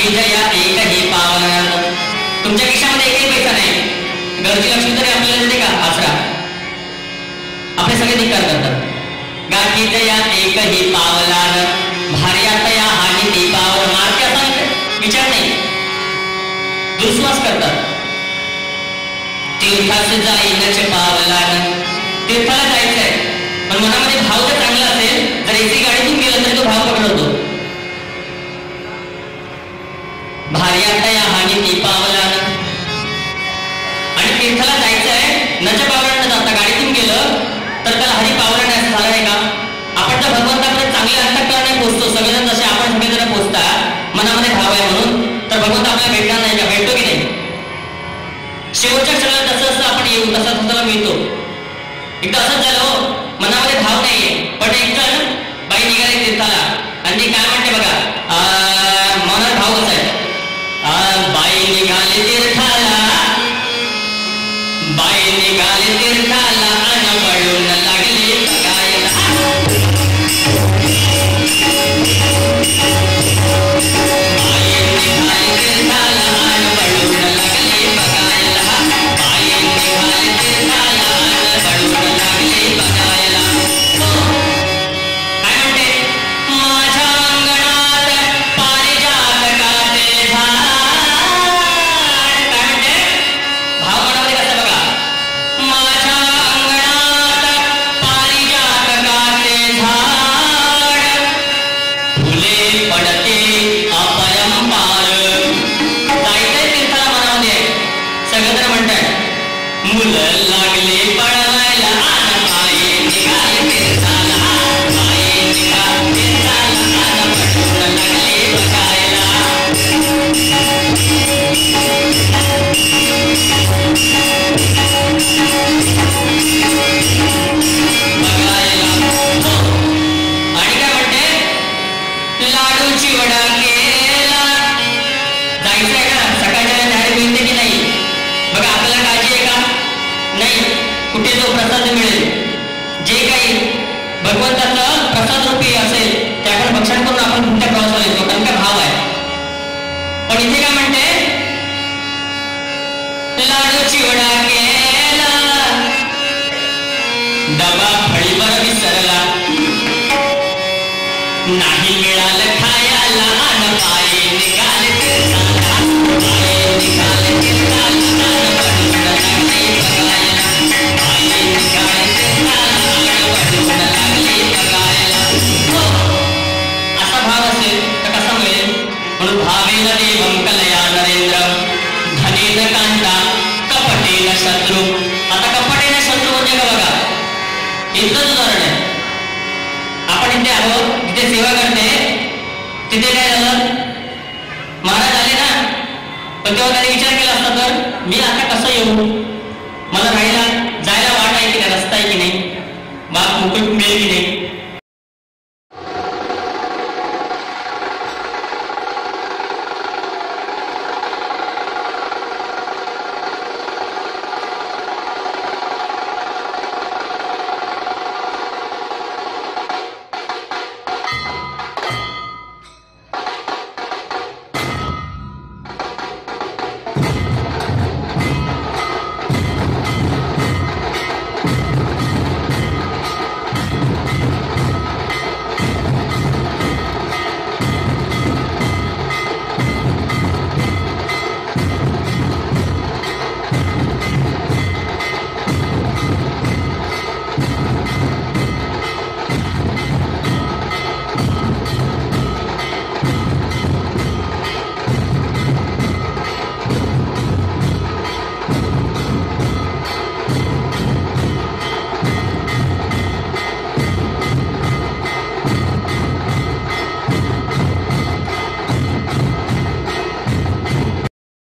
गाठी एकही पावन तुमच्या खिशामध्ये एकही पैसा नाही घरची लक्ष्मी तरी आपल्याला देते का आसरा आपले सगळे धिकार करतात. गाठी जया एकही पावलान भार्यातया हानी ती मारते आपण विचार नाही दुस्वास करतात तीर्थास जाईनच पावलान तीर्थाला जायचंय पण मनामध्ये भाव तर भार्यात या हानी ती आणि तीर्थाला जायचं आहे नच्या पावलानं जाता गाडीतून गेलं तर त्याला हरी पावला नाही असं झालं नाही का? आपण तर भगवंताकडे चांगल्या अंतकरणाने पोहोचतो सगळेजण जसे आपण सगळेजण पोहोचता मनामध्ये भाव आहे म्हणून तर भगवंत आपल्याला भेटणार नाही का? भेटतो की नाही? शेवटच्या क्षणाला जसं जसं आपण येऊ तसा तसा मिळतो. एकदा असंच झालं हो. मनामध्ये भाव नाहीये. पण एकदा बाई निघाली तीर्थाला. लाडूची वडा केला. जायचंय का सकाळच्या झाडे मिळते की नाही? बघा आपल्याला काळजी आहे का? नाही. कुठे जो प्रसाद मिळेल? जे काही भगवंताचं प्रसाद रूपी असेल त्याकडे भक्षण करून आपण तुमच्या प्रवासाला येतो कारण का भाव आहे. पण इथे काय म्हणते? लाडूची नाही मिळालं खायला असा भाव असेल तर कसा मिळेल म्हणून भावेन देवं कलया नरेंद्र धनेन कांता कपटेन शत्रू आता कपटेन शत्रू म्हणजे बघा इथं उदाहरण आहे आहोत जिथे सेवा करते. तिथे काय झालं? महाराज आले ना. पण तेव्हा त्याने विचार केला असता तर मी आता कसं येऊ?